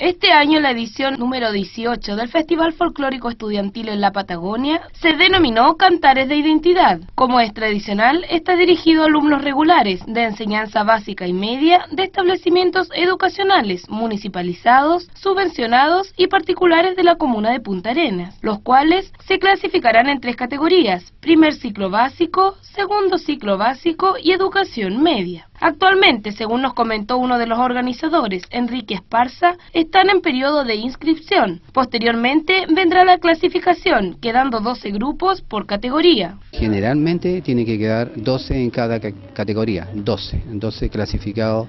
Este año la edición número 18 del Festival Folclórico Estudiantil en la Patagonia se denominó Cantares de Identidad. Como es tradicional, está dirigido a alumnos regulares de enseñanza básica y media de establecimientos educacionales municipalizados, subvencionados y particulares de la comuna de Punta Arenas, los cuales se clasificarán en tres categorías, primer ciclo básico, segundo ciclo básico y educación media. Actualmente, según nos comentó uno de los organizadores, Enrique Esparza, están en periodo de inscripción. Posteriormente vendrá la clasificación, quedando 12 grupos por categoría. Generalmente tiene que quedar 12 en cada categoría, 12, 12 clasificados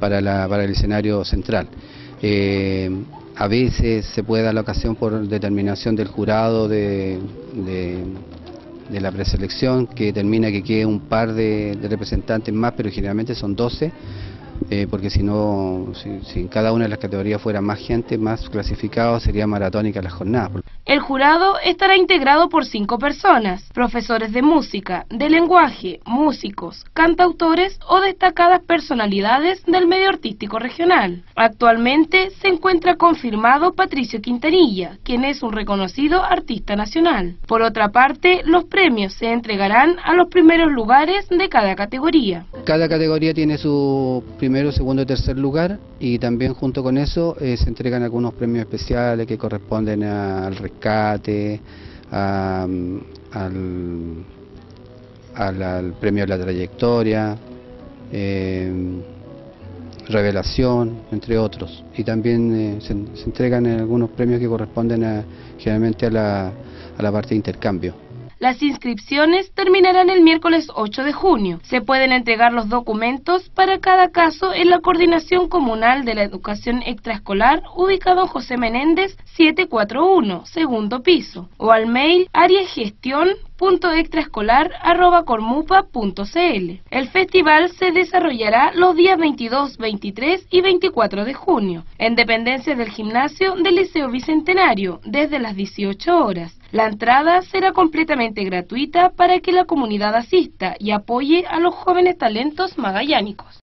para, el escenario central. Eh, a veces se puede dar la ocasión por determinación del jurado de la preselección que determina que quede un par de, representantes más, pero generalmente son 12, eh, porque si no, si, en cada una de las categorías fuera más gente, más clasificados, sería maratónica la jornada. El jurado estará integrado por cinco personas, profesores de música, de lenguaje, músicos, cantautores o destacadas personalidades del medio artístico regional. Actualmente se encuentra confirmado Patricio Quintanilla, quien es un reconocido artista nacional. Por otra parte, los premios se entregarán a los primeros lugares de cada categoría. Cada categoría tiene su primero, segundo y tercer lugar y también junto con eso eh, se entregan algunos premios especiales que corresponden al rescate, al, premio de la trayectoria, eh, revelación, entre otros. Y también eh, se, entregan algunos premios que corresponden generalmente a la, a la parte de intercambio. Las inscripciones terminarán el miércoles 8 de junio. Se pueden entregar los documentos para cada caso en la Coordinación Comunal de la Educación Extraescolar, ubicado en José Menéndez 741, segundo piso, o al mail ariagestión.extraescolar.cormupa.cl. El festival se desarrollará los días 22, 23 y 24 de junio, en dependencias del gimnasio del Liceo Bicentenario, desde las 18 horas. La entrada será completamente gratuita para que la comunidad asista y apoye a los jóvenes talentos magallánicos.